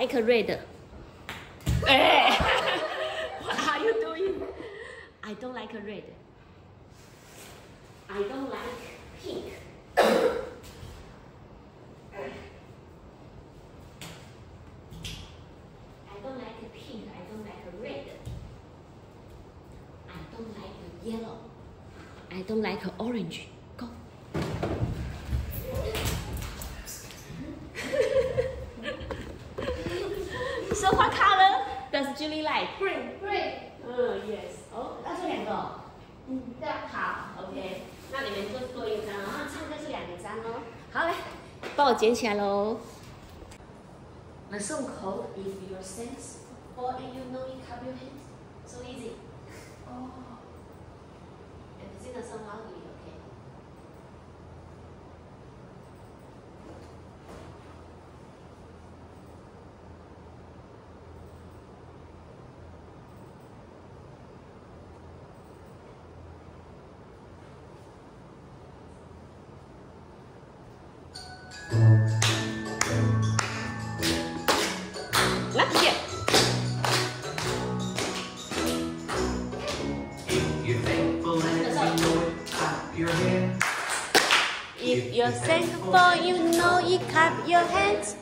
like red. Eh! what are you doing? I don't like red. I don't like pink. I don't like pink. I don't like red. I don't like yellow. I don't like orange. Go. 在 bring bring。嗯，yes。哦，那是两个。嗯，对啊。好，OK。那你们多多一张，然后唱歌是两个张哦。好嘞，帮我捡起来喽。The song called If Your Sense Fall and You Know It Can't Be Hit，so easy。哦。哎，这个声好。before you know you clap your hands.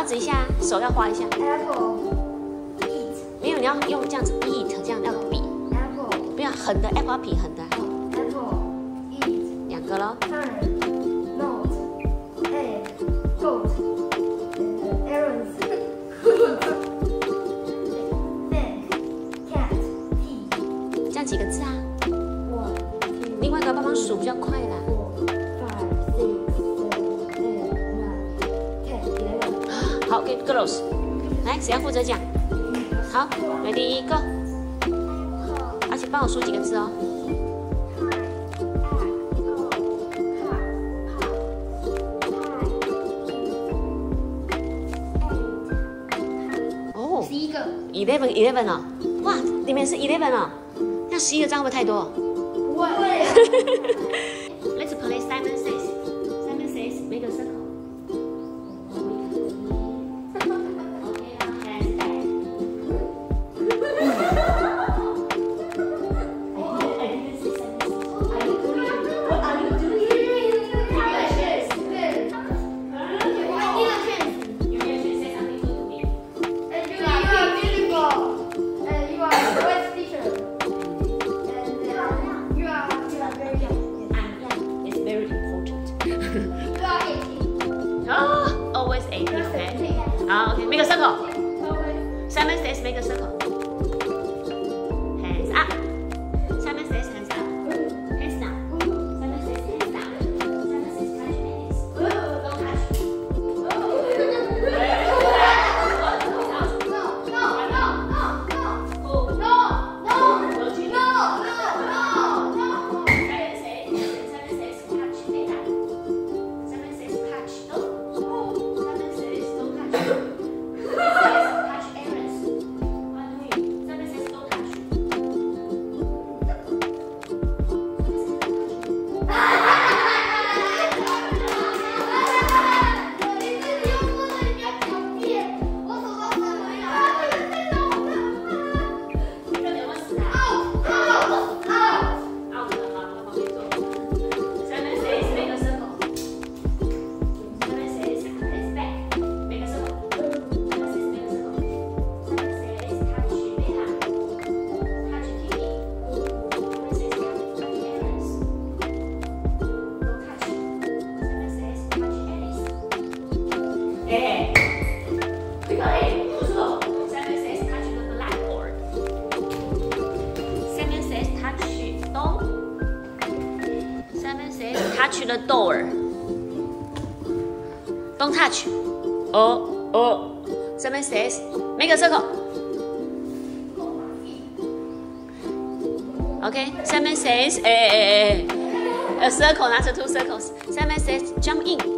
要指一下，手要画一下。Apple eat，没有，你要用这样子 eat，这样要比。Apple，不要横的，Apple 比横。circle, two circles. Simon says, jump in.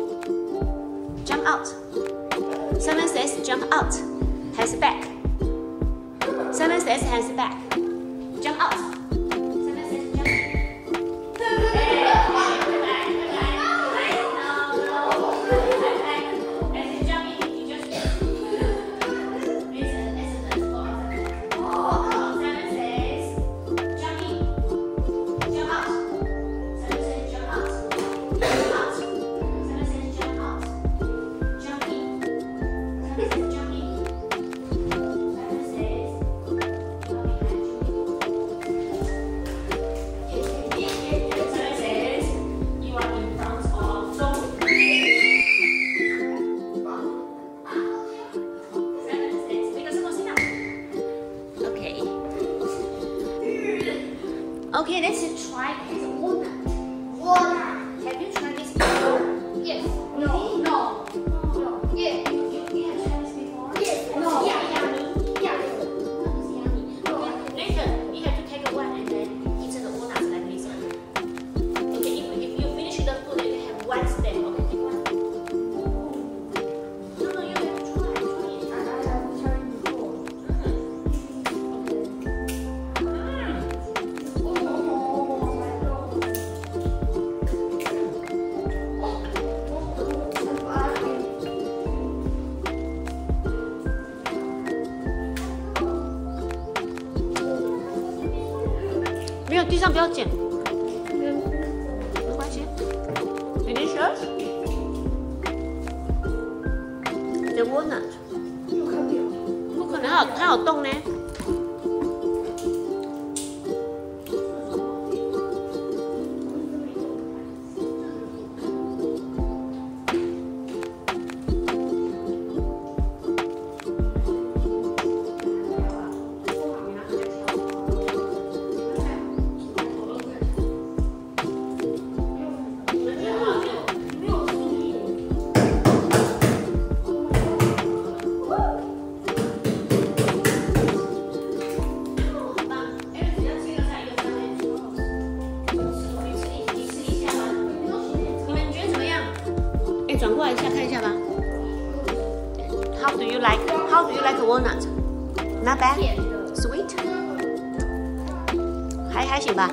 行吧。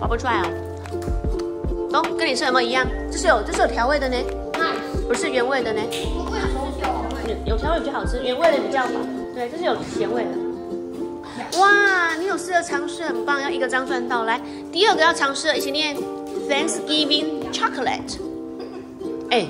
我不出来哦。走跟你吃什么一样？这是有这是有调味的呢。不是原味的呢。有调味。比较好吃原味的比较对这是有咸味的。哇你有试着尝试很棒要一个张钻到来。第二个要尝试一起念。Thanksgiving chocolate 哎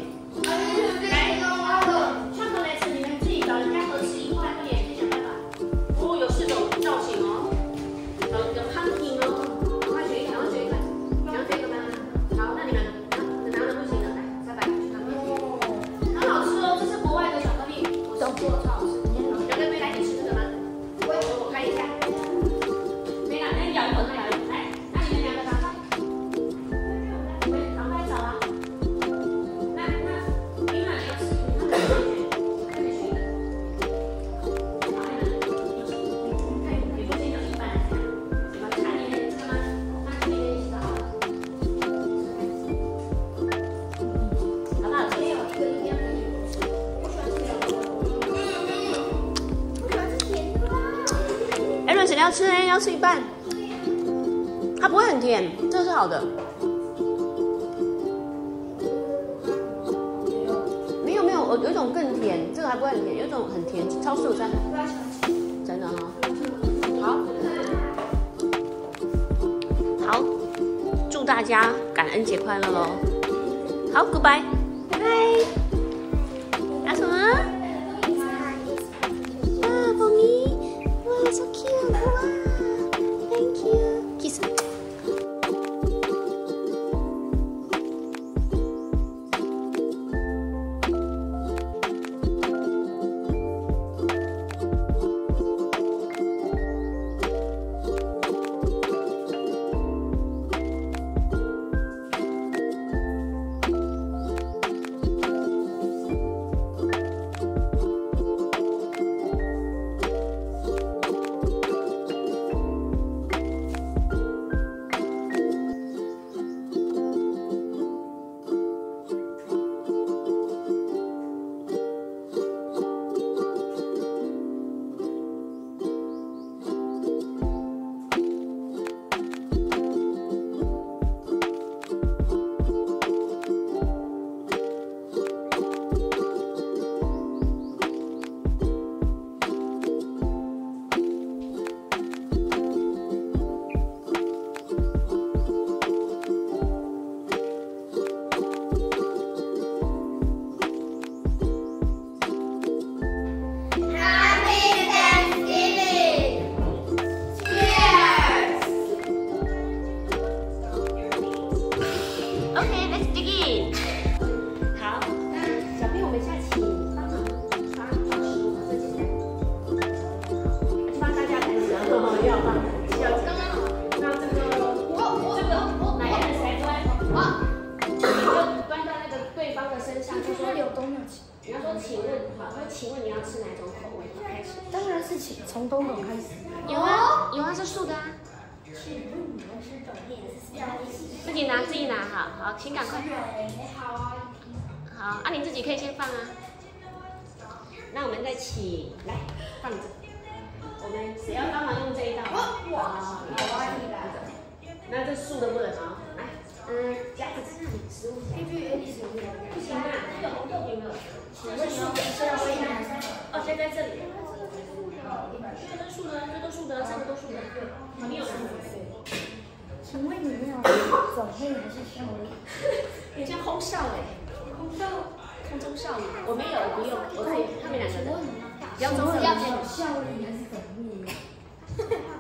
不要有效率还是总尉？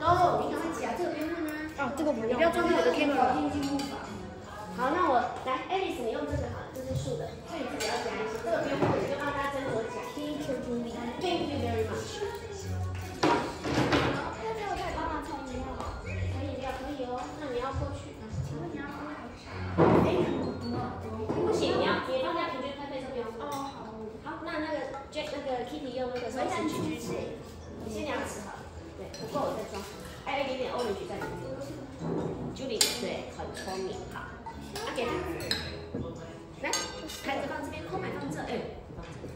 哦，你赶快夹这个边问啊。哦，这个不用。你不要装在我的 camera。好，那我来，Alice，你用这个好了，这是竖的，所以你自己要夹一些。这个不用你，就帮大家斟酌夹。Thank you very much。用那个手指去去吃，你先两匙好了，对，不够我再装，还有一点点 orange 在里面。Julie 对，很聪明，好，啊给他，来，盘子放这边，空盘放这，哎，放这，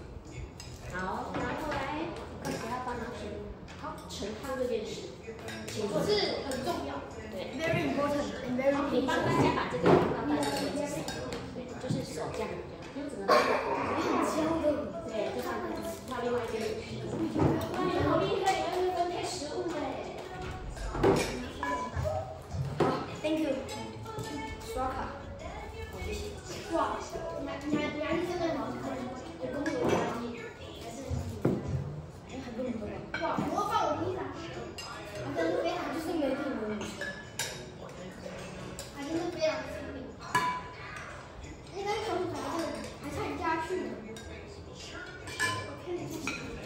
好，拿过来，快给他帮忙盛，好，盛汤这件事，请坐，是很重要，对，very important and very 你帮大家把这个放到大家的位置上，对，就是手这样这样，因为整个很焦的。对，就放到另外一边去。哇，你好，Thank you。刷卡。哇，你你你真的很有跟我有关系，还是很多很多人。哇，我放我披萨。但是非常就是没听我女生，还真是非常聪明。应该小小孩子还差点加去呢。Thank you.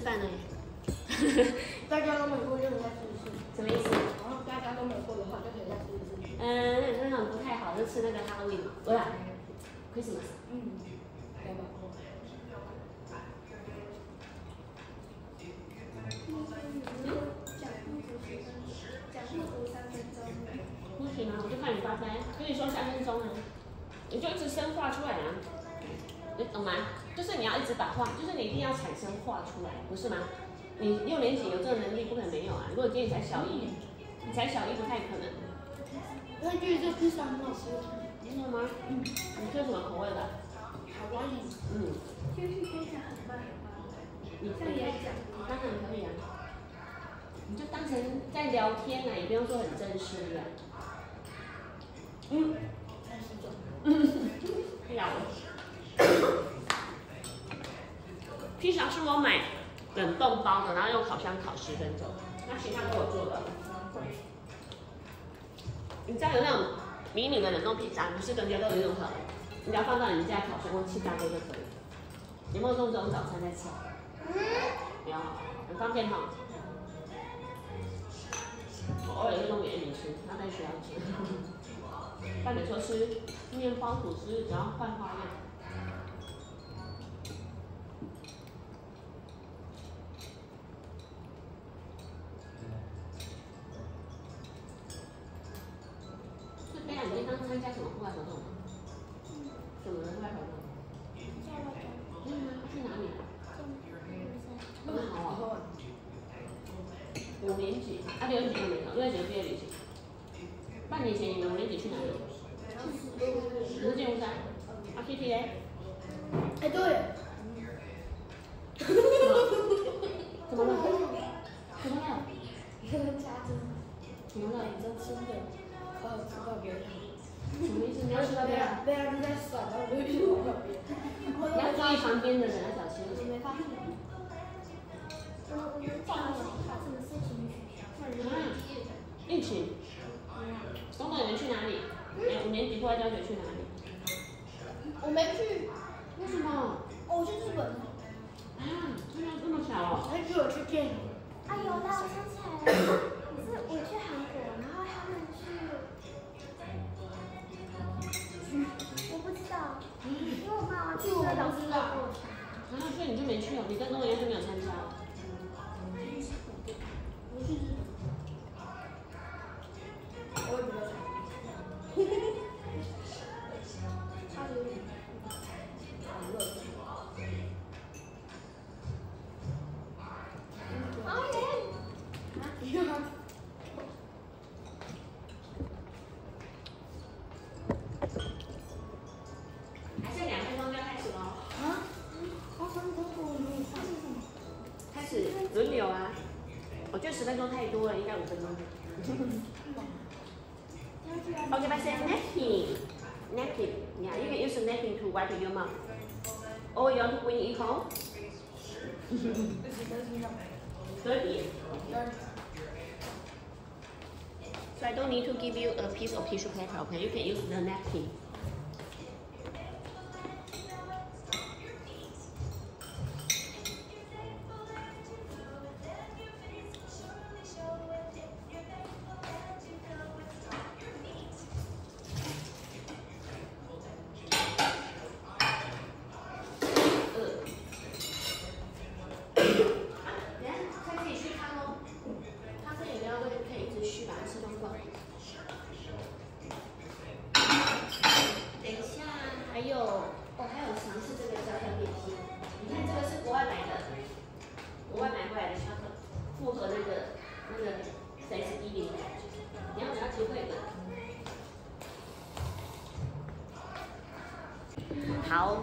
吃饭了耶，大家都没过就可以再吃一次，什么意思？然后大家都没过的话就可以再吃一次。嗯，那那种不太好，就吃那个 Halloween 嘛，对吧？Christmas。嗯，对吧？讲故事三分钟。不行啊，我就看你发呆，跟你说三分钟啊，你就一直生画出来啊，你懂吗？就是你要一直把画，就是你一定要产生画出来，不是吗？你六年级有这个能力，不可能没有啊。如果今天你才小一，你才小一不太可能，那句这披萨很好吃，真的吗？嗯。你吃什么口味的？好欢迎。嗯，就是披萨很棒很棒。你像你来讲，当然可以啊，你就当成在聊天啊，也不用说很正式的。嗯。三十种。嗯，要了。披萨是我买冷冻包的，然后用烤箱烤十分钟。那其他都我做的。你知道有那种迷你的冷冻披萨，不是跟家都有一种好，你只要放到你们家烤箱或气炸锅就可以。有没有用这种早餐在吃？有，很方便哈。我偶尔会弄给你吃，他在学校吃。但你说吃面包吐司，只要换花样。是贝亚，你今天刚参加什么户外活动吗？什么的户外活动？真的吗？去哪里啊？那么好啊。五年级，啊六年级没有，六年级毕业旅行。半年前你们五年级去哪里？不是剑湖山。啊 Kitty 嘞？哎，对，怎么了？怎么了？你跟家珍，怎么了？你这真的，呃，知道别人。什么意思？你要吃到别人？别人就在甩，然后我就一直往那边。你要注意旁边的人，要小心。我没发现。我我们这样把什么事情取消？啊，一起。东东你们去哪里？哎，五年级户外教学去哪里？我没去，为什么？哦，我去日本。啊，真的这么巧哦？还去我去电影。啊，有的，我想起来了，可是我去韩国，然后他们去，我不知道，因为我妈妈去了老师的啊，所以你就没去哦？你跟东东一样就没有参加？我。也不知道。他有点 觉得十分钟太多了，应该五分钟。Okay, but say napkin. Napkin. Yeah, you can use a napkin to wipe your mouth. Or you want to bring it home? Thirty. So I don't need to give you a piece of tissue paper, okay? You can use the napkin.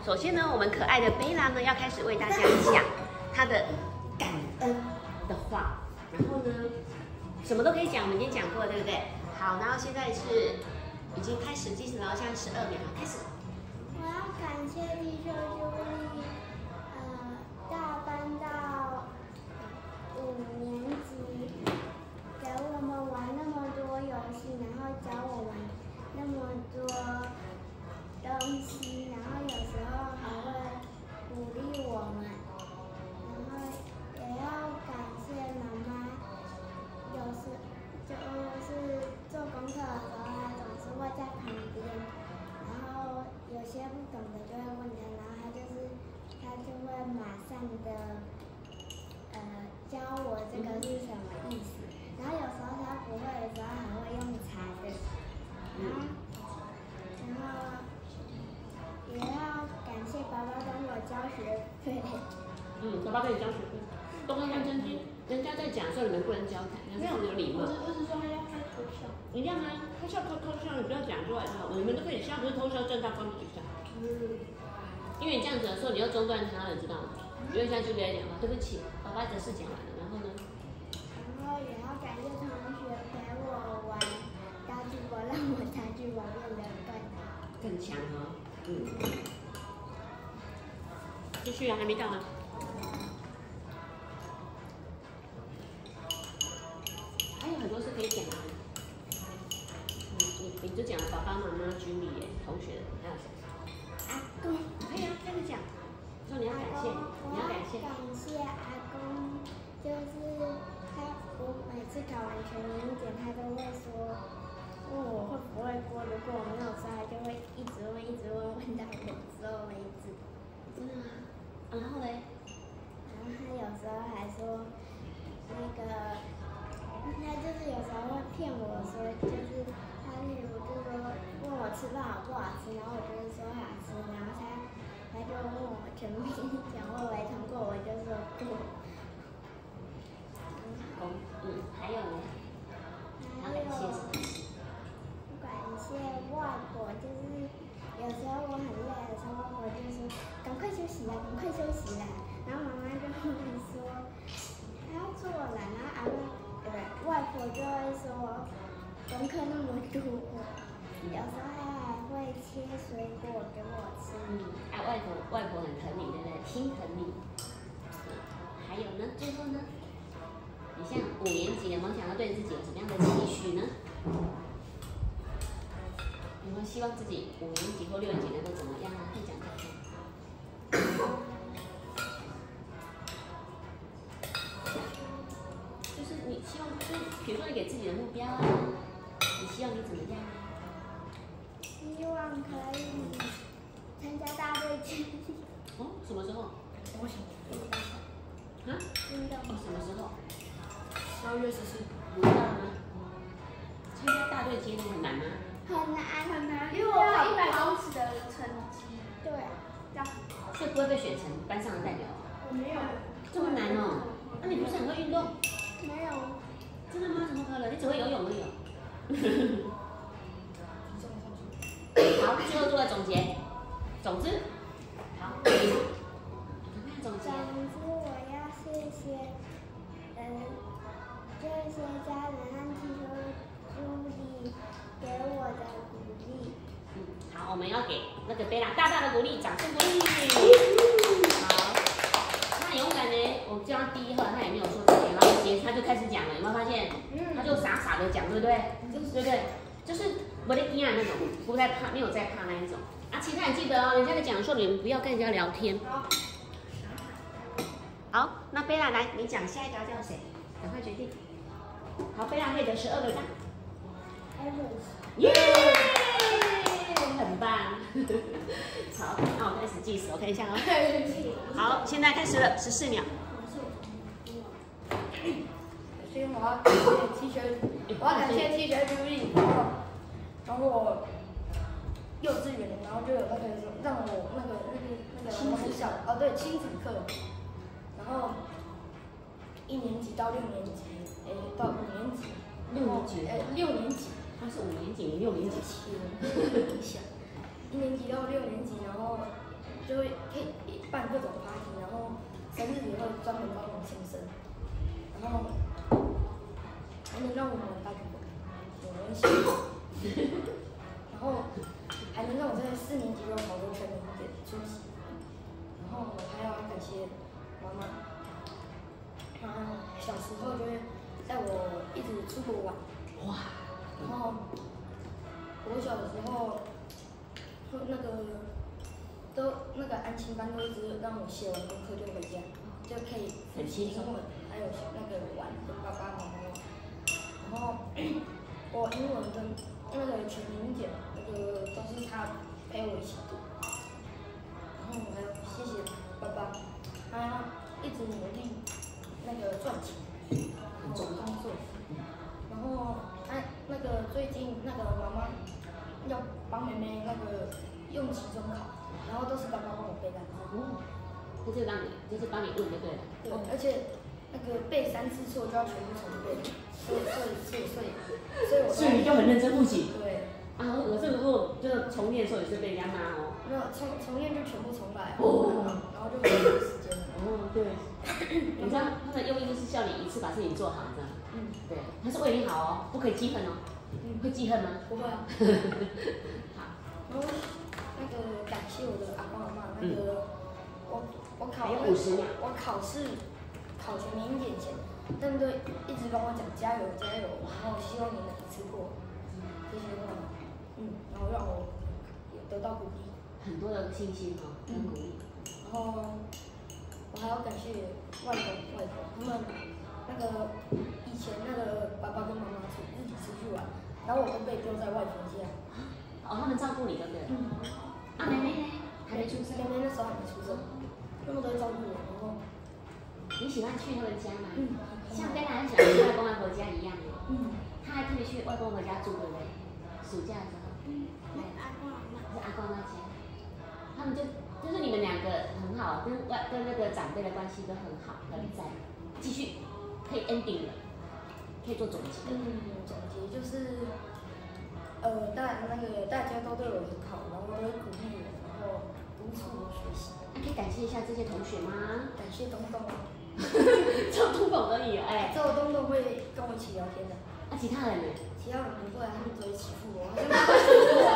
首先呢，我们可爱的贝拉呢要开始为大家讲她的感恩的话，然后呢，什么都可以讲，我们已经讲过，对不对？好，然后现在是已经开始进行了，现在十二秒，一样啊，偷笑偷偷笑，你不要讲出来就好。你们都可以笑，可是偷笑正大光明就笑。因为你这样子的时候，你要中断他了，知道吗？因为像就别讲话，对不起，爸爸的事讲完了，然后呢？然后也要感谢同学陪我玩大巨宝，让我大巨宝变得更好。更强哦。嗯。继续啊，还没到啊。爸妈妈、居里、同学，还有谁？阿公。可以啊，开始讲。说你要感谢，你要感谢。感谢。阿公，就是他，我每次考完全民检，他都会说问我会不会过，如果我没有出来，就会一直问，一直问，问到有时候为止。真的吗？然后嘞？然后他有时候还说那个，他就是有时候会骗我说，就是说问我吃饭好不好吃，然后我就是说好吃，然后他他就问我全民检会不会通过，我就说过。公，嗯，还有呢？还有感谢外婆，就是有时候我很累的时候，我就说赶快休息啦，赶快休息啦。然后妈妈就会说她要做了，然后阿妈对不对？外婆就会说功课那么多，有时候还会切水果给我吃。嗯，啊，外婆外婆很疼你，对不对？心疼你。还有呢？最后呢？你像五年级有没有想要对自己有什么样的期许呢？有没有希望自己五年级或六年级能够怎么样呢？可以讲讲看。就是你希望，就是比如说你给自己的目标啊，你希望你怎么样？希望可以参加大队接力。哦，什么时候？我想啊？运动哦，什么时候？十二月十四。不知道吗？参加大队接力很难吗？很难很难，因为我跑一百公尺的成绩，对，这样所以不会被选成班上的代表。我没有。这么难哦？那、你不是很会运动？没有。真的吗？怎么可能？你只会游泳而已掌声鼓励。好，那勇敢呢？我叫他第一号，他也没有说这些，然后接他就开始讲了，有没有发现？他就傻傻的讲，对不对？对不对？就是不得惊啊那种，不太怕，没有在怕那一种。啊，其他人记得哦，人家在讲的时候，你们不要跟人家聊天。好。好，那贝拉来，你讲下一个叫谁？赶快决定。好，贝拉可以得十二个赞。耶！很棒。好，那我开始计时，我看一下哦。好，现在开始了，十四秒。首先我要感谢 T 恤，我要感谢 T 恤朱莉，然后然后我幼稚园，然后就有那个让我那个那个那个亲子小哦对亲子课，然后一年级到六年级，哎到五年级，六年级哎六年级，他是五年级，六年级。七年级，一年级到六年级，然后就会可以办各种 party，然后生日也会专门帮我庆生，然后还能让我们大家有温馨，然后还能让我在四年级有好多全民点出息，然后我还要感谢妈妈，妈小时候就会带我一直出国玩，哇，然后我小的时候，就那个都那个安亲班都一直让我写完功课就回家，就可以很轻松英文，还有那个玩跟爸爸妈妈玩。然后我英文跟那个全民检那个都是他陪我一起读，就是让你，就是帮你问就对了。对，而且那个背三次错就要全部重背，所以所以所以所以所以我所以你就很认真复习对，啊！我这个时候就是重念的时候也是被人家骂哦。没有重重练就全部重来，哦然后就没有时间了。哦，对，你知道他的用意就是叫你一次把事情做好，这样。嗯，对，他是为你好哦，不可以记恨哦。会记恨吗？不会啊。好，然后那个感谢我的阿公阿妈，那个考还有50秒我考试考全民英检前，他们都一直跟我讲加油加油，然后希望你能一次过这些话，嗯，然后让我也得到鼓励，很多的信心哈，跟鼓励。然后我还要感谢外公外婆他们那个以前那个爸爸跟妈妈出自己出去玩，然后我都被丢在外婆家，哦，他们照顾你，对不对？嗯。啊，妹妹呢？还没出生。妹妹那时候还没出生，他们都会照顾我，然后你喜欢去他们家吗？嗯，像贝拉很喜欢去外公外婆家一样耶。嗯，他还特别去外公外婆家住，过嘞？暑假的时候。那阿公阿妈是阿公那家，他们就就是你们两个很好，跟外跟那个长辈的关系都很好，很在。继续可以 ending 了，可以做总结。嗯，总结就是，呃，大那个大家都对我很好，然后都会鼓励我，然后督促我学习，那可以感谢一下这些同学吗？感谢东东啊，超突懂而已，哎。只有东东会跟我一起聊天的，那其他人呢？其他人不会啊，他们只会欺负我，他们会欺负我啊，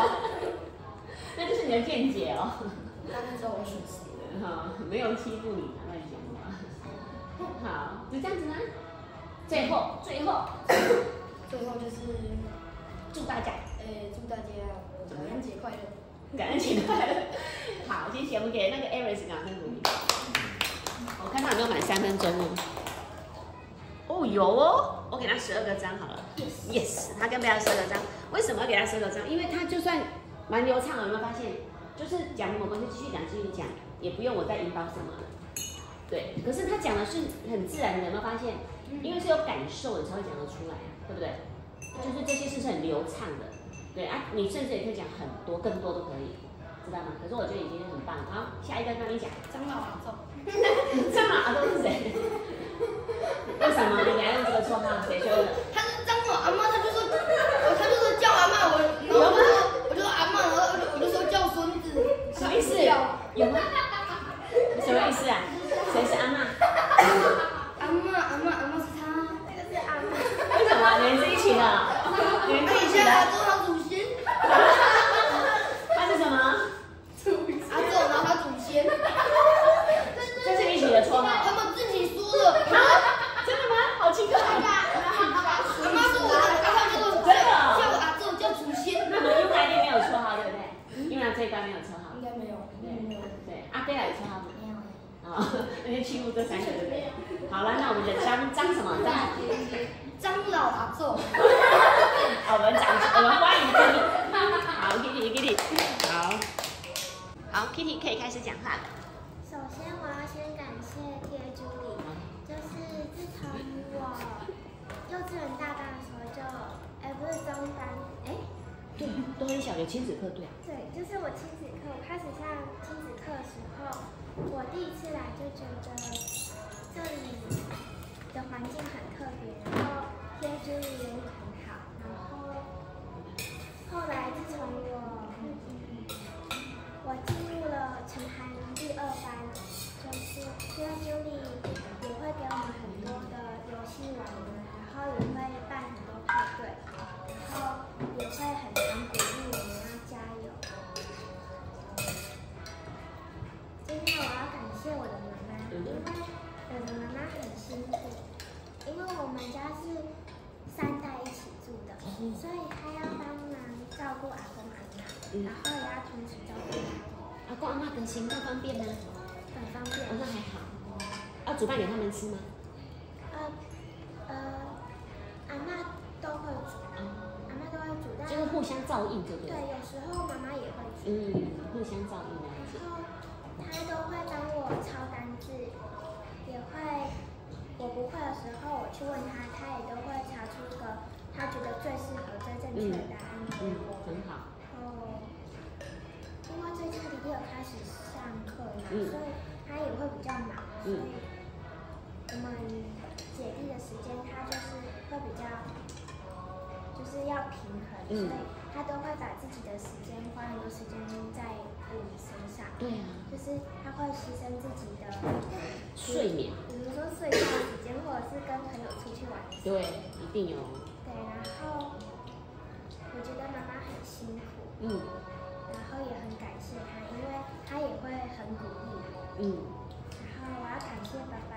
那就是你的见解哦。他们知道我属实。哈，没有欺负你，乱讲话。好，就这样子啦。最后，最后，最后就是，祝大家呃，祝大家感恩节快乐。感恩节快乐。好，谢谢，我们给那个 Aris 掌声鼓励。我看他有没有满三分钟哦。哦，有哦，我给他十二个章好了。Yes，yes，他跟贝拉十二个章。为什么要给他十二个章？因为他就算蛮流畅的，有没有发现？就是讲某个就继续讲，继续讲，也不用我再引导什么了。对，可是他讲的是很自然的，有没有发现？因为是有感受，你才会讲得出来，对不对？就是这些事是很流畅的，对啊，你甚至也可以讲很多，更多都可以，知道吗？可是我觉得已经很棒了。好，下一个让你讲。张老阿寿，张老阿都是谁？为什么你还用这个绰号？谁说的？他是张老阿妈，他就说，他就说叫阿妈，我，然后我就说，我就说阿妈，然后我就说叫孙子，什么意思？有吗？什么意思啊？谁是阿妈？阿妈阿妈阿妈是他，那个是阿妈，为什么？你们是一起的？你们是一起的？等一下阿周他祖先，他是什么？阿周然后他祖先，这是一起的绰号。他们自己说的，啊？真的吗？好奇怪。阿妈说我的，他们就真的哦叫阿周叫祖先，那么英文一定没有绰号，对不对？英文这一关没有绰号。应该没有，对没有，对，阿贝尔有绰号吗？没那就欺负这三个，对不对？好了，那我们的张张什么张？张老阿宙，好，我们掌，我们欢迎 Kitty。好，Kitty，Kitty，好，好，Kitty 可以开始讲话了。首先我要先感谢贴助理，就是自从我幼稚园大班的时候就，哎不是中班，哎对，都很小，有亲子课，对。对，就是我亲子课，我开始上亲子课的时候，我第一次来就觉得这里的环境很特别，然后贴朱莉吃吗？呃呃，阿妈都会煮，哦，阿妈都会煮，但就是互相照应，对不对，对？有时候妈妈也会煮。嗯，互相照应。然后他都会帮我抄单字，也会我不会的时候我去问他，他也都会查出一个他觉得最适合、最正确的答案给嗯我。，很好。然后因为最近弟弟有开始上课嘛，嗯所以他也会比较忙，所嗯以我们姐弟的时间他就是会比较，就是要平衡，嗯所以他都会把自己的时间花很多时间在我们身上，对啊，就是他会牺牲自己的，睡眠，比如说睡觉时间，或者是跟朋友出去玩对，一定有，对，然后我觉得妈妈很辛苦，嗯。然后也很感谢他，因为他也会很鼓励。我。嗯，然后我要感谢爸爸会，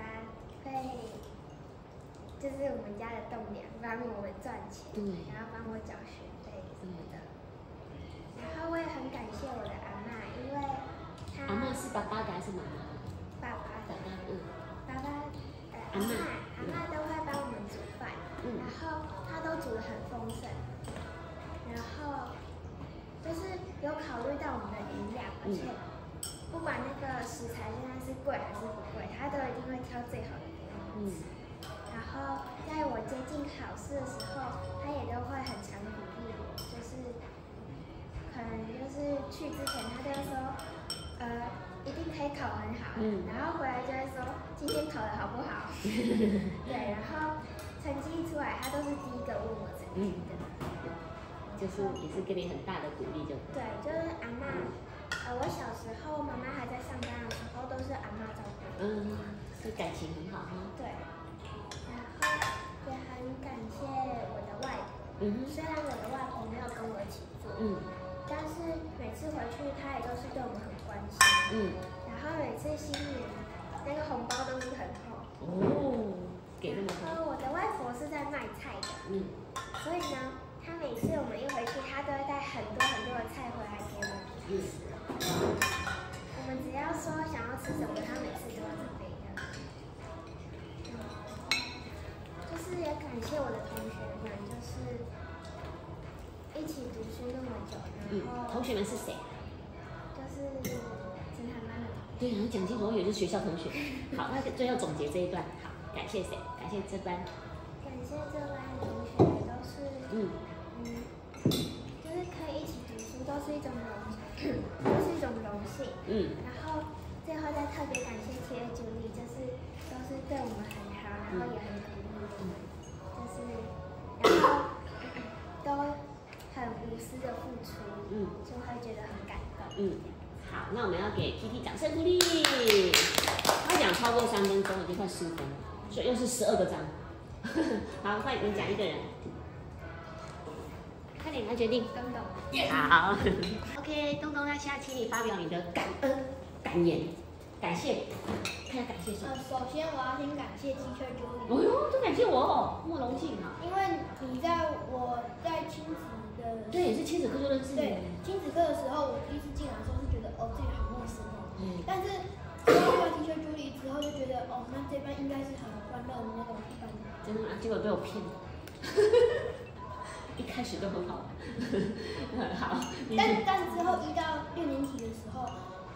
就是我们家的栋梁，帮我们赚钱，对。然后帮我缴学费什么的。然后我也很感谢我的阿妈，因为她阿妈是爸爸的还是妈妈？爸爸。的爸爸，嗯。爸爸呃阿妈阿妈都会帮我们煮饭，嗯。然后她都煮的很丰盛，然后就是有考虑到我们的营养，而且不管那个食材现在是贵还是不贵，她都一定会挑最好的给我们吃。然后在我接近考试的时候，他也都会很常鼓励我，就是可能就是去之前他就会说，呃，一定可以考很好，嗯然后回来就会说今天考的好不好？对，然后成绩一出来，他都是第一个问我成绩的。就是也是给你很大的鼓励，就对，就是阿妈，呃，我小时候妈妈还在上班的时候，都是阿妈照顾我。嗯，是感情很好哈，对，然后也很感谢我的外婆，嗯虽然我的外婆没有跟我一起住，嗯。但是每次回去她也都是对我们很关心，嗯，然后每次新年那个红包都是很厚。哦，给那么多，然后我的外婆是在卖菜的，嗯。所以呢，她每次我们一回去，她都会带很多很多的菜回来给我们。嗯，我们只要说想要吃什么，她每次都会准备的。就是也感谢我的同学们，就是一起读书那么久，嗯，然后同学们是谁？就是侦探班的同学。对啊，你讲清楚，我以为是学校同学。好，那最后总结这一段，好，感谢谁？感谢这班，感谢这班的同学都是，嗯嗯，就是可以一起读书，都是一种荣，都是一种荣幸。嗯然后最后再特别感谢 T A 助理，就是都是对我们很好，然后也很 都很无私的付出，嗯就会觉得很感动。嗯，好，那我们要给 T T 掌声鼓励。他讲超过三分钟，已经快十分了，所以又是十二个章。好，快你讲一个人，快点来决定。东东，好，OK，东东，那现在请你发表你的感恩、感言、感谢，看下感谢谁呃，？首先我要先感谢 Teacher Julie，哦哟，都感谢我哦，那么荣幸哈。因为你在我在亲子的对，也是亲子课就认识对。亲子课的时候，我第一次进来的时候是觉得哦这里好陌生哦，嗯但是知道这个 Teacher Julie 之后就觉得哦那这班应该是很欢乐的那种班。真的吗？结果被我骗了。一开始都很好玩。好，但但之后一到六年级的时候，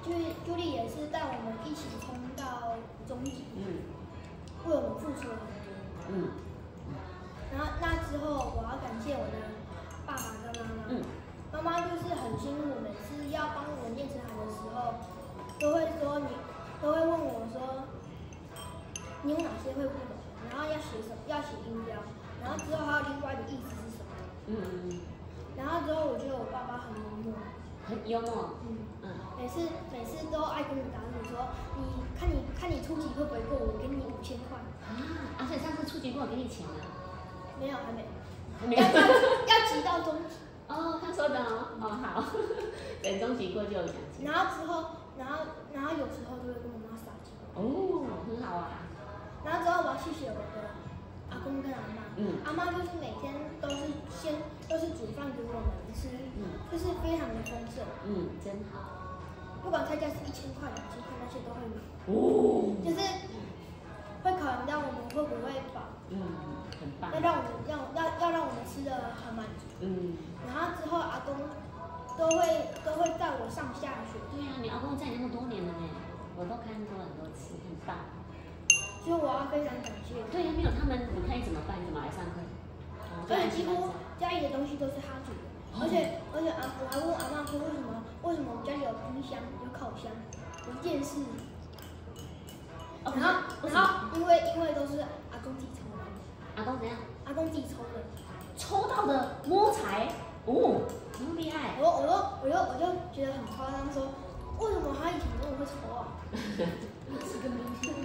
就是朱莉也是带我们一起冲到终极，嗯为我们付出了很多。嗯然后那之后，我要感谢我的爸爸跟妈妈。嗯妈妈就是很辛苦，每次要帮我念成好的时候，都会说你，都会问我说，你有哪些会不懂，然后要写什么，要写音标，然后之后还有另外的意思是什么。嗯嗯，然后之后我觉得我爸爸很幽默，很幽默。嗯，嗯，每次每次都爱跟我打赌说，你看你看你初级会不会过，我给你五千块。啊，而且上次初级过我给你钱了，没有，还没，还没要要要集到中级。哦，他说的哦，哦好，等中级过就有奖金。然后之后，然后然后有时候就会跟我妈撒娇。哦，很好啊。然后之后我要谢谢我的阿公跟阿妈，嗯阿妈就是每天都是先都是煮饭给我们吃，嗯就是非常的丰盛，嗯，真好。不管菜价是一千块、两千块那些都会买，哦，就是会考量到我们会不会饱，嗯，很棒要。让我们要要要让我们吃的很满足。嗯，然后之后阿公都会都会带我上下学，对啊，你阿公在你那么多年了呢，我都看过很多次，很棒。所以我要非常感谢。对呀，没有他们，你看你怎么办？你怎么来上课？哦而且几乎家里的东西都是他煮的，而且而且阿我还问阿妈说为什么为什么我家里有冰箱、有烤箱、有电视？哦然后，然么？后因为因为都是阿公自己抽的，阿公怎样？阿公自己抽的。抽到的摸财哦，那么厉害我。就我就我就我就觉得很夸张，说为什么他以前那么会抽啊？是个明星。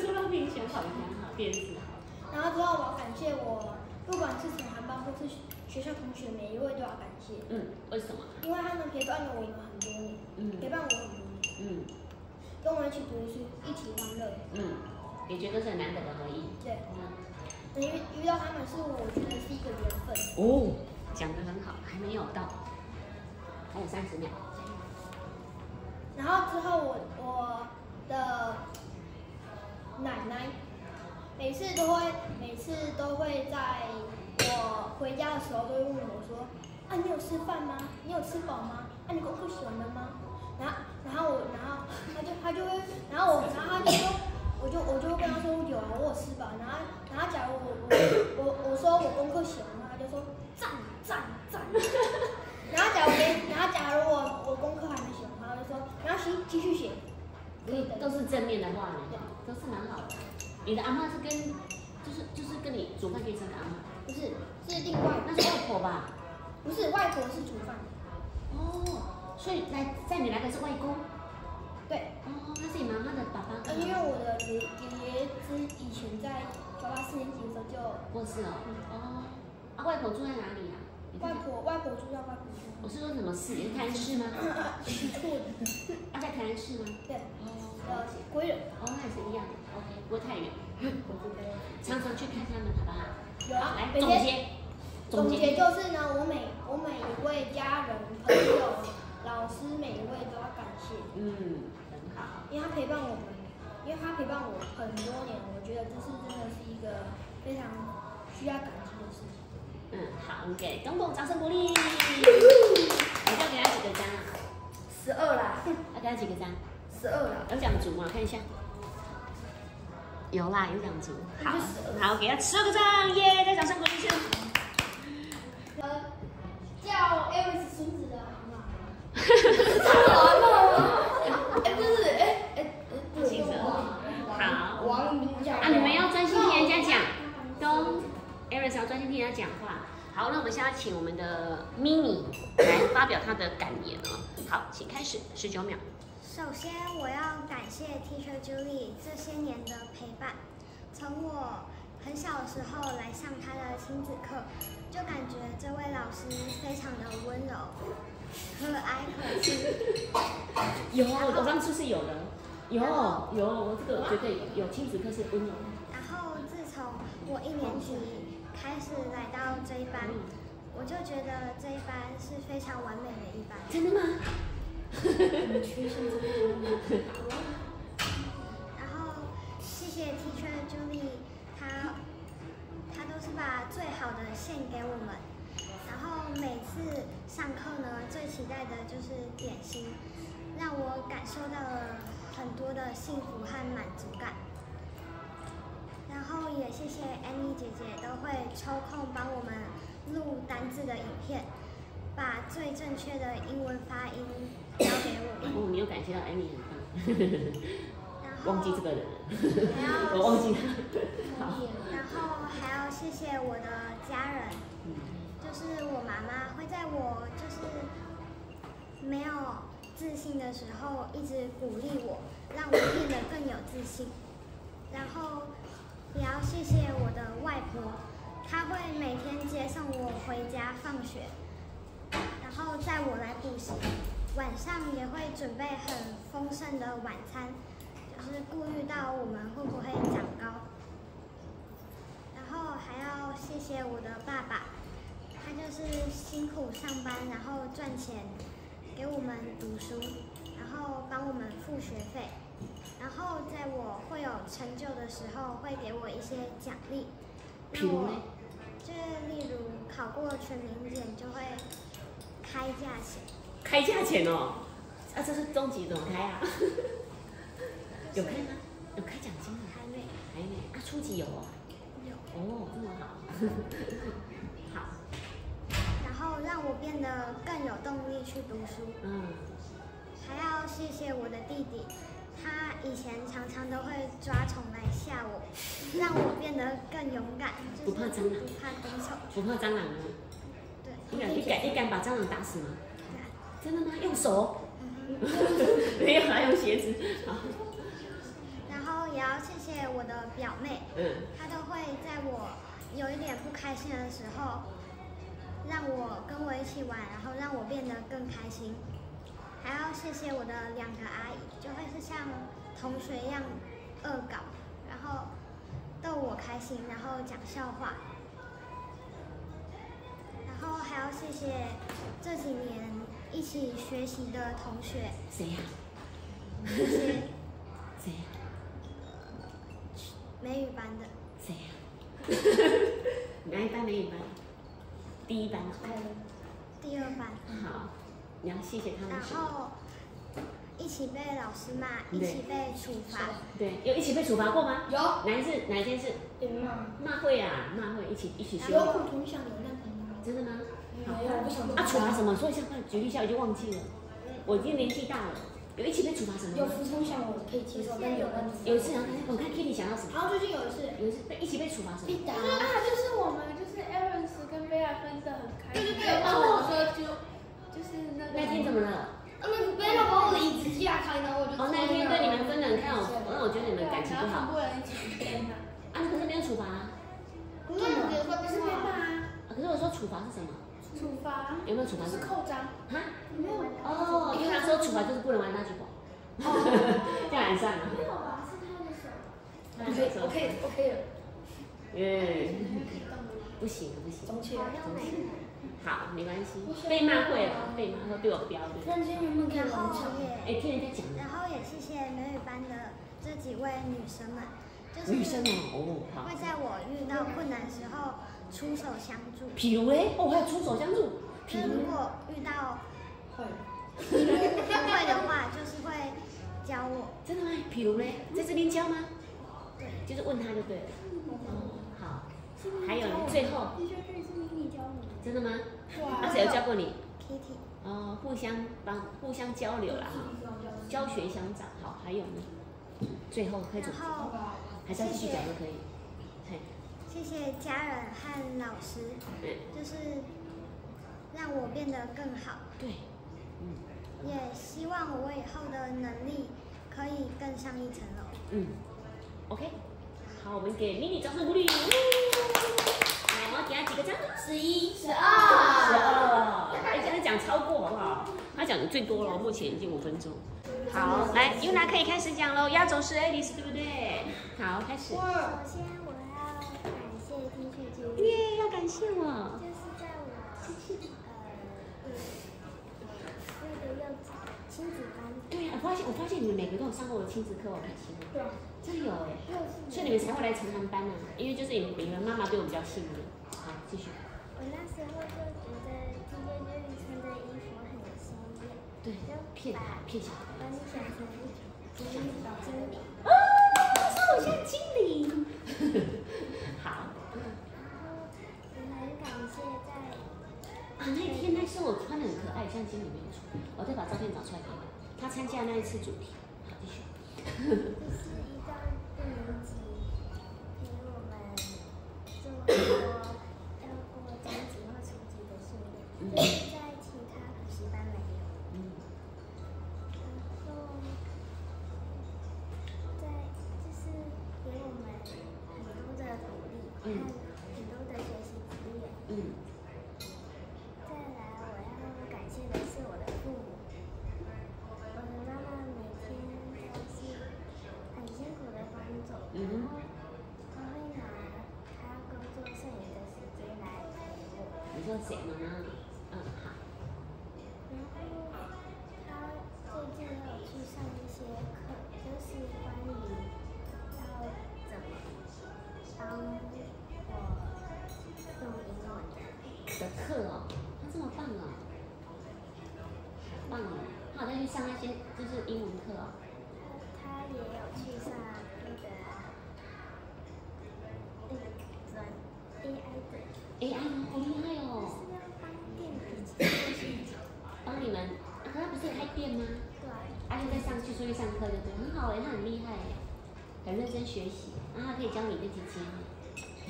抽到冰箱、烤箱好，电视好。然后之后我要感谢我，不管是同班班或是学校同学，每一位都要感谢，嗯，为什么？因为他们陪伴了我们很多年，嗯陪伴我很多年，嗯跟我一起读书，一起欢乐。嗯，也觉得是很难得的回忆。对，嗯能遇遇到他们是我觉得是一个缘分。哦，讲得很好，还没有到，还有三十秒。然后之后我我的奶奶每次都会每次都会在我回家的时候都会问我说，啊你有吃饭吗？你有吃饱吗？啊你功课写完了吗？然后然后我然后他就他就会然后我然后他就说。我就我就会跟他说有啊，我有吃饱。然后然后假如我我我我说我功课写完了，他就说赞赞赞。然后假如没，然后假如我我功课还没写完，他就说然后行，继续写。可以的。都是正面的话呢，都是蛮好的。你的阿妈是跟，就是就是跟你煮饭给你吃的阿妈，不是，是另外那是外婆吧？不是外婆是煮饭。哦，所以来在你来的是外公。对，哦，那是你妈妈的爸爸。呃因为我的爷爷爷之以前在小八四年级的时候就过世了。哦，啊，外婆住在哪里啊？外婆外婆住在外婆家。我是说什么市？你是台南市吗？是错的。啊，在台南市吗？对，哦，呃，归人。哦，那也是一样的。OK，不会太远。常常去看他们，好不好？有啊来总结，总结就是呢，我每我每一位家人、朋友、老师，每一位都要感谢，嗯，很好。因为他陪伴我们，因为他陪伴我很多年，我觉得这是真的是一个非常需要感激的事情。嗯，好，我们给东东掌声鼓励。你要给他几个赞啊？十二啦，要给他几个赞？十二啦。有奖足吗？看一下。有啦，有两组。好，好，给他十二个赞，耶！再掌声鼓励一下。呃，叫 Aris 孙子的好吗？哎，不是，哎哎哎，姓什么？好。王明角啊，你们要专心听人家讲。东 r i s 要专心听人家讲话。好，那我们现在请我们的 Mini 来发表他的感言哦。好，请开始，十九秒。首先，我要感谢 Teacher Julie 这些年的陪伴。从我很小的时候来上她的亲子课，就感觉这位老师非常的温柔、和蔼可亲。有，我上次是有的。有有，我这个绝对有，有亲子课是温柔。然后自从我一年级开始来到这一班，我就觉得这一班是非常完美的一班。真的吗？然后谢谢 Teacher Julie，她她都是把最好的献给我们。然后每次上课呢，最期待的就是点心，让我感受到了很多的幸福和满足感。然后也谢谢 Annie 姐姐都会抽空帮我们录单字的影片，把最正确的英文发音教给我们。哦，你有感谢到 Amy 很棒。然 后忘记这个人了，我忘记他。好。然后还要谢谢我的家人，嗯就是我妈妈会在我就是没有自信的时候一直鼓励我，让我变得更有自信。然后也要谢谢我的外婆，她会每天接送我回家放学，然后载我来补习，晚上也会准备很丰盛的晚餐，就是顾虑到我们会不会长高。然后还要谢谢我的爸爸，他就是辛苦上班，然后赚钱给我们读书，然后帮我们付学费，然后在我会有成就的时候，会给我一些奖励，那我就是例如考过全民检就会开价钱，开价钱哦，啊，这是终极怎么开啊？有开吗？有开奖金吗？还没还没，啊，初级有哦。有，哦，这么好。好，然后让我变得更有动力去读书。嗯，还要谢谢我的弟弟，他以前常常都会抓虫来吓我，让我变得更勇敢，就是不怕蟑螂不怕昆虫。不怕蟑螂吗？对，你敢你敢你敢把蟑螂打死吗？真的吗？用手？没有啦，用鞋子。好，然后也要谢谢我的表妹，嗯，她都会在我有一点不开心的时候，让我跟我一起玩，然后让我变得更开心。还要谢谢我的两个阿姨，就会是像同学一样恶搞，然后逗我开心，然后讲笑话。然后还要谢谢这几年一起学习的同学，谁呀？一些谁呀？美语班的。谁呀？哪一班？美语班？第一班。第二班，好，你要谢谢他们然？后一起被老师骂，一起被处罚，对，有一起被处罚过吗？有哪一次？哪一件事？对吗？骂会啊，骂会，一起一起修。有普通像有那个吗？真的吗？没有，我不想啊，处罚什么？说一下，快举例一下，我就忘记了。我已经年纪大了，有一起被处罚什么？有服从像我可以接受，但有问题有一次，然后我看 Kitty 想要什么？然后最近有一次有一次被一起被处罚什么？被打，就是啊，就是我们就是 Evans 跟贝尔分得很开心，对对对然后我说就就是那个那天怎么了？那个贝拉把我的椅子架开，然后我就哦，那天对你们分的很开我，那我觉得你们感情不好。啊，可是没有处罚啊。那你有说不是被骂啊，啊可是我说处罚是什么？处罚有没有处罚是？扣章，啊？没有哦，因为他说处罚就是不能玩那句话。这样很算了。没有吧？是他的手，我可以，OK OK 了，嗯，不行不行。中气了。好，没关系。被骂会了，被骂会对我标的。突然间有没有可以然后冷场？也，哎，听人家讲的，然后也谢谢美语班的这几位女生们，就是女生们，哦，好会。在我遇到困难时候出手相助。譬如嘞，哦，还有出手相助。譬如，就如果遇到会。不会的话，就是会教我。真的吗？譬如嘞，在这边教吗？对，就是问他就对了。哦，好。还有，最后，真的吗？哇那谁有教过你？Kitty，哦，互相帮，互相交流啦，哈，教学相长。好，还有呢？最后可以怎么？还是要继续讲都可以。嘿，谢谢家人和老师，嗯，就是让我变得更好。对，嗯也希望我以后的能力可以更上一层楼。嗯，OK，好，我们给妮妮掌声鼓励。来，我要给他几个赞？十一、十二十二，二。哎，刚才讲超过好不好？他讲的最多了，目前已经五分钟。好，来，Yuna 可以开始讲喽。压轴是 Alice，对不对？好，开始。首先，耶，要感谢我。就是在我呃那个幼稚亲子班，对呀、我发现我发现你们每个都有上过我的亲子课，我很开心。对，真的有哎，所以你们才会来长谈班啊，因为就是你们你们妈妈对我比较信任。好，继续。我那时候就觉得 T 恤姐穿的衣服很鲜艳，对，骗骗小孩把孩。你想成精灵精灵。啊，超像精灵。感谢在啊，那天那是我穿的很可爱，相机里没有。我再把照片找出来给你。他参加那一次主题。好，继续。这是一到一是英文课哦。他也有去上那个那个专 AI 的，AI 哦，好厉害哦，是要帮电脑做系统。帮你们，啊，可他不是开店吗？对啊，他就在上去出去上课，就对？很好哎，他很厉害哎，很认真学习，然可以教你的姐姐。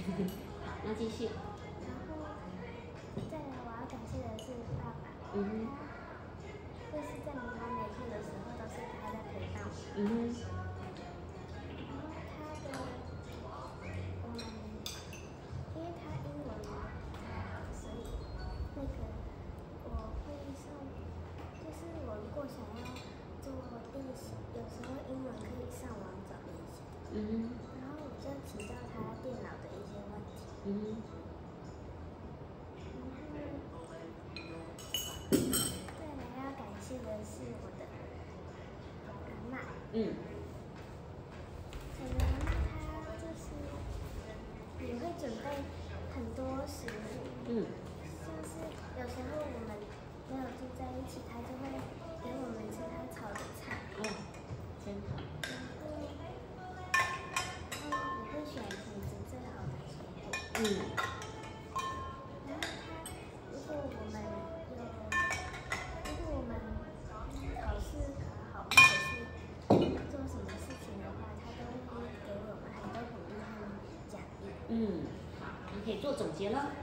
好，那继续。然后再来我要感谢的是爸爸，嗯嗯就是有时候我们没有住在一起，他就会给我们吃他炒的菜，哦，真好。然后，然后我会选品质最好的水果。嗯结了。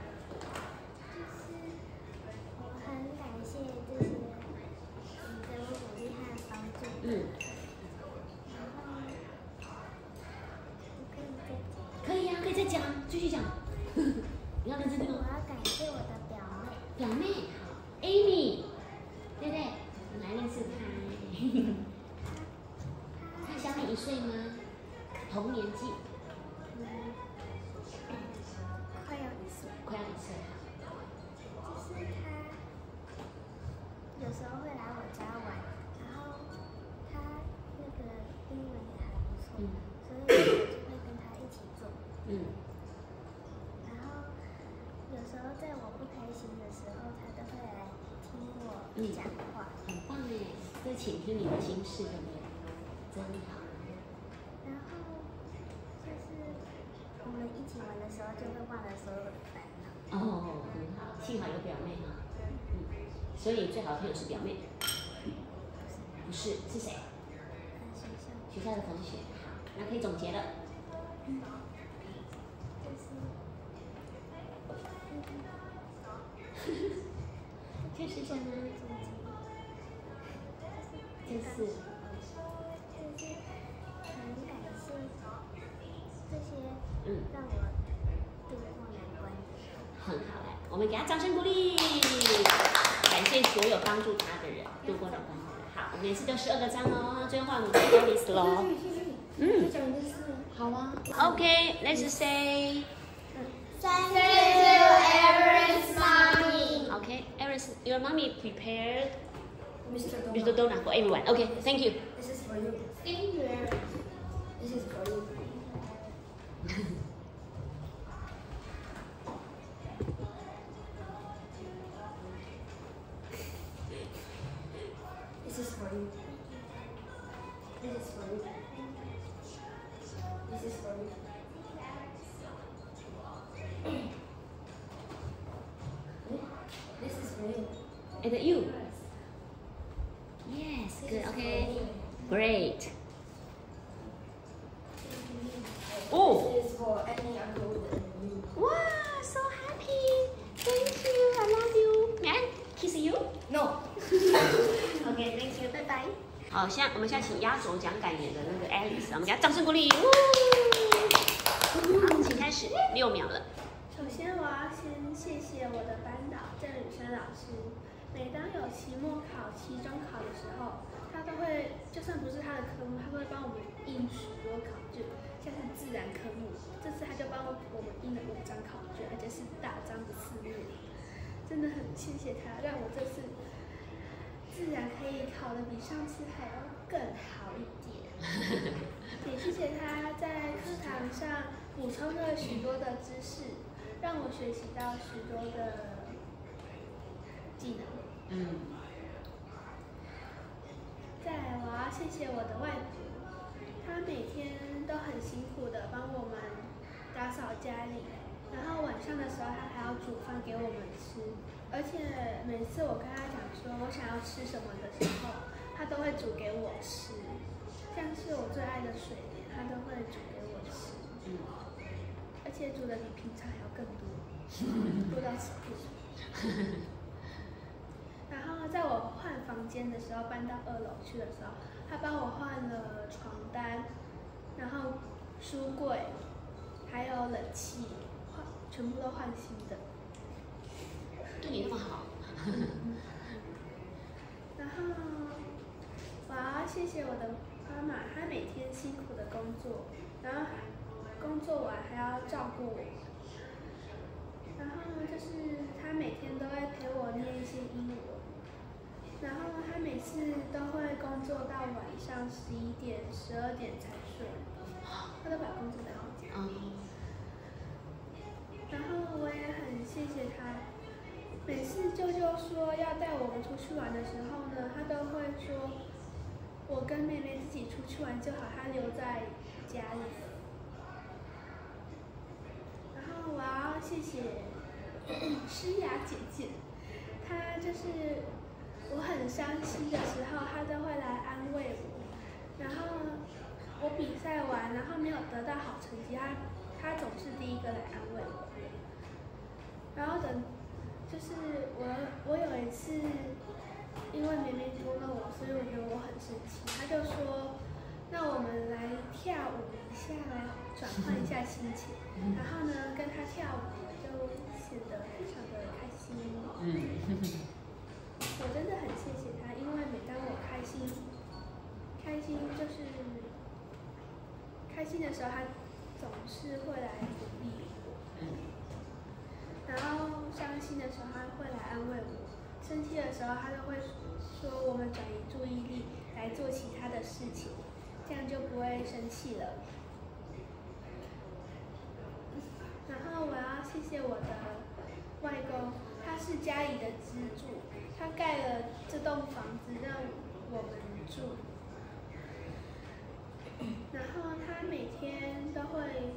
倾听你的心事，真好。然后就是我们一起玩的时候，就会忘了所有的烦恼。哦，很好，幸好有表妹哈。嗯，所以最好的朋友是表妹。不是，是谁？学校学校的同学。好，那可以总结了。我们给他掌声鼓励，感谢所有帮助他的人，度过难关的人。好，我们也是就十二个章哦，最后换我们的 Alice 喽。嗯，好啊。OK，let's say。Thank you, Aaron's mommy. Okay, Alice, your mommy prepared Mr. little donut for everyone. Okay, thank you. This is for you. Thank you, Aaron. 期末考、期中考的时候，他都会，就算不是他的科目，他都会帮我们印许多考卷，像是自然科目，这次他就帮我们印了五张考卷，而且是大张的四面，真的很谢谢他，让我这次自然可以考得比上次还要更好一点。也谢谢他在课堂上补充了许多的知识，让我学习到许多的技能。嗯。再来，我要谢谢我的外婆，她每天都很辛苦的帮我们打扫家里，然后晚上的时候她还要煮饭给我们吃，而且每次我跟她讲说我想要吃什么的时候，她都会煮给我吃，像是我最爱的水莲，她都会煮给我吃，而且煮的比平常还要更多，多到吃不完。在我换房间的时候，搬到二楼去的时候，他帮我换了床单，然后书柜，还有冷气，换全部都换新的。对你那么好，然后我要谢谢我的妈妈，她每天辛苦的工作，然后工作完还要照顾我。然后就是她每天都会陪我念一些英文，然后他每次都会工作到晚上十一点、十二点才睡，他都把工作带回家。嗯，然后我也很谢谢他，每次舅舅说要带我们出去玩的时候呢，他都会说，我跟妹妹自己出去玩就好，他留在家里。然后我要谢谢 诗雅姐姐，她就是我很伤心的时候，他都会来安慰我。然后我比赛完，然后没有得到好成绩，他他总是第一个来安慰我。然后等，就是我我有一次，因为明明捉弄我，所以我觉得我很生气。他就说，那我们来跳舞一下，来转换一下心情。然后呢，跟他跳舞就显得非常的开心。嗯，我真的很谢谢他，因为每当我开心，开心就是开心的时候，他总是会来鼓励我。然后伤心的时候，他会来安慰我；生气的时候，他都会说我们转移注意力来做其他的事情，这样就不会生气了。然后我要谢谢我的外公，他是家里的支柱，他盖了这栋房子让我们住。然后他每天都会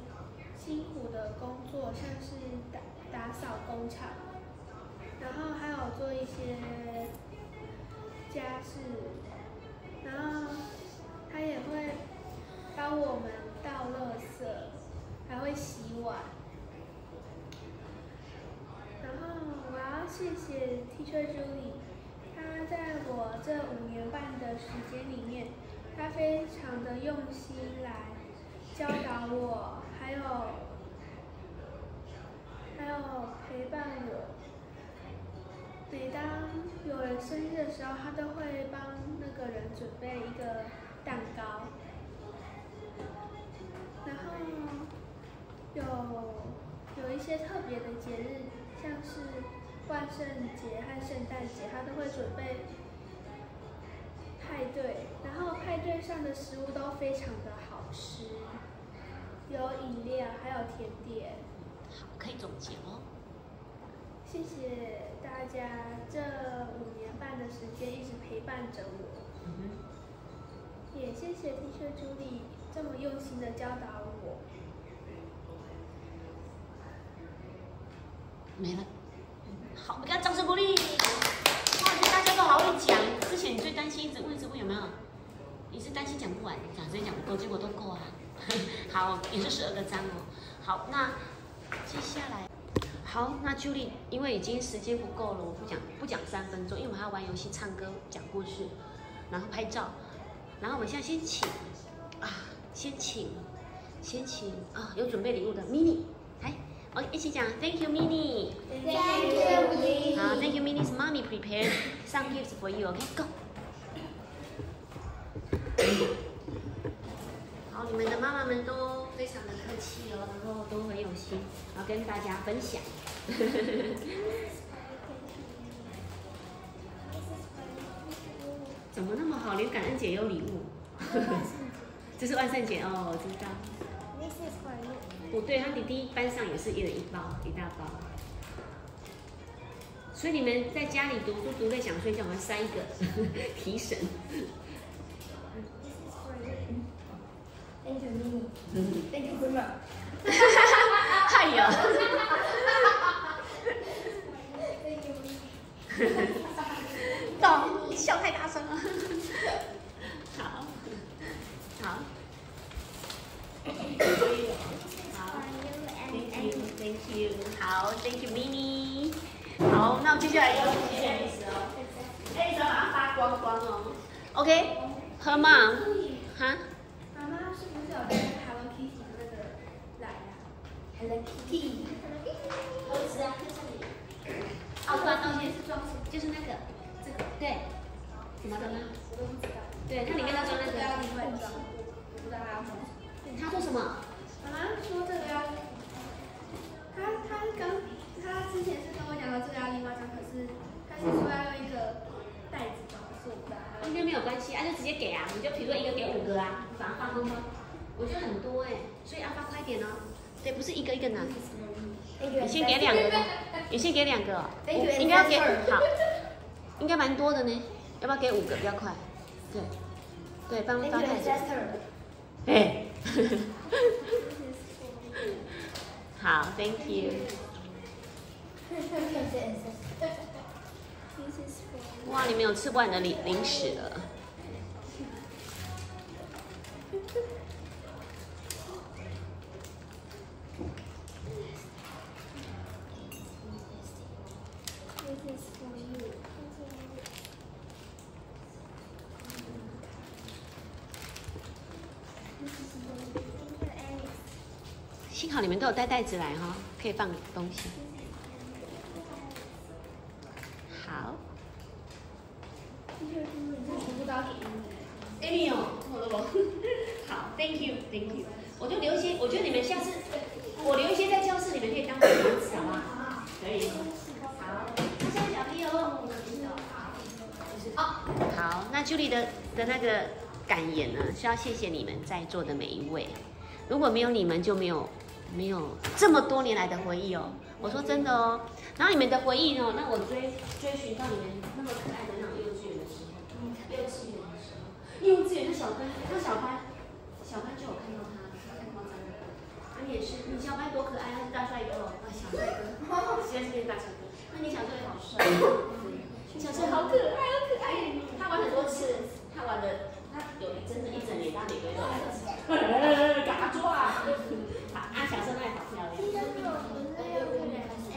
辛苦的工作，像是打打扫工厂，然后还有做一些家事，然后他也会帮我们倒垃圾，还会洗碗。然后我要谢谢 Teacher Julie，她在我这五年半的时间里面，她非常的用心来教导我，还有还有陪伴我。每当有人生日的时候，她都会帮那个人准备一个蛋糕。然后有有一些特别的节日，像是万圣节和圣诞节，他都会准备派对，然后派对上的食物都非常的好吃，有饮料，还有甜点。好，可以总结哦。谢谢大家这五年半的时间一直陪伴着我，嗯也谢谢 Teacher Julie 这么用心的教导我。哼，没了。好，我们给他掌声鼓励。哇，你大家都好会讲。之前你最担心一直问一直问有没有？你是担心讲不完，讲时间讲不够，结果都够啊。好，也是十二个章哦。好，那接下来，好，那 Julie，因为已经时间不够了，我不讲不讲三分钟，因为我们还要玩游戏、唱歌、讲故事，然后拍照。然后我们现在先请啊，先请，先请啊，有准备礼物的 mini，来，哦，一起讲 Thank you mini。Thank you, please. 好，Thank you mini's mommy prepared some gifts for you. OK, go. 好，你们的妈妈们都非常的客气哦，然后都很有心，然后跟大家分享。怎么那么好，连感恩节有礼物？这是万圣节哦，我知道。不对，他弟弟班上也是一人一包，一大包。所以你们在家里读书读的想睡觉，我们塞一个 提神。Thank you, Mimi. Thank you, Grandma. 哎呀，Thank you, Mimi. 懂，笑太大声了。好。好，Thank you，Thank you，好，Thank you，Mini。好，那我们接下来要谢谢 Alice 哦。Alice 要把它发光光哦。OK，喝吗？哈？妈妈是不是有带 Hello Kitty 的那个来呀、Hello Kitty。我知啊，就是你。哦，不然东西是装饰，就是那个，这个，对。什么的吗？我都不知道。对，那你跟他装那这个要个。另外装，我不知道他要装什么。他说什么？妈妈说这个要，他他刚他之前是跟我讲说这个要另外装，可是他是说要用一个袋子装，可是我不知道他应该没有关系，啊，就直接给啊，你就比如说一个给五个啊，把它发光光。我觉得很多哎、所以要发快一点哦。对，不是一个一个拿。你先给两个吧，你先给两个哦。Thank you, 应该要给 Ancestor 好，应该蛮多的呢。比较快？幸好你们都有带袋子来哈、可以放东西。好。全部都要给你们。哎你哦，我的我。好，Thank you，Thank you。我就留一些，我觉得你们下次我留一些在教室，你们可以当点子，好吗？可以。好，那现在小朋友，哦，好，那 Julie 的的那个感言呢，是要谢谢你们在座的每一位。如果没有你们，就没有没有这么多年来的回忆哦。我说真的哦，然后你们的回忆呢，那我追追寻到你们那么可爱的那种幼稚园的时候，幼稚园的时候，幼稚园的小班，那小班，小班就有看到他，太夸张了。啊，你也是，你小班多可爱，他是大帅哥哦，啊，小帅哥，现在是变大帅哥。那你小时候也好帅，你小时候好可爱，好可爱。他玩很多次，他玩的，他有一真的一整年，他每个月都来一次。干嘛抓啊？啊，啊，小时候那也好漂亮。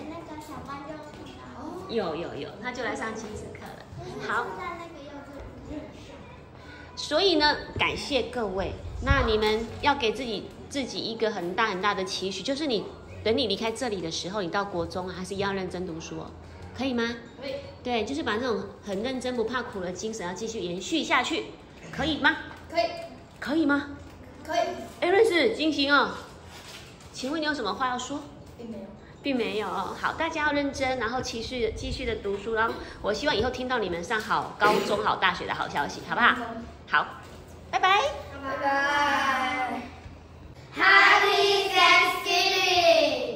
那个小班就听到。有有有，他就来上亲子课了。好，在那个幼稚园。所以呢，感谢各位。那你们要给自己自己一个很大很大的期许，就是你等你离开这里的时候，你到国中啊还是一样认真读书哦，可以吗？可以。对，就是把那种很认真不怕苦的精神要继续延续下去，可以吗？可以。可以吗？可以。哎，认识金星哦，请问你有什么话要说？并没有。并没有哦。好，大家要认真，然后继续继续的读书，然后我希望以后听到你们上好高中、好大学的好消息，好不好？好，Bye bye. Bye bye. Happy Thanksgiving.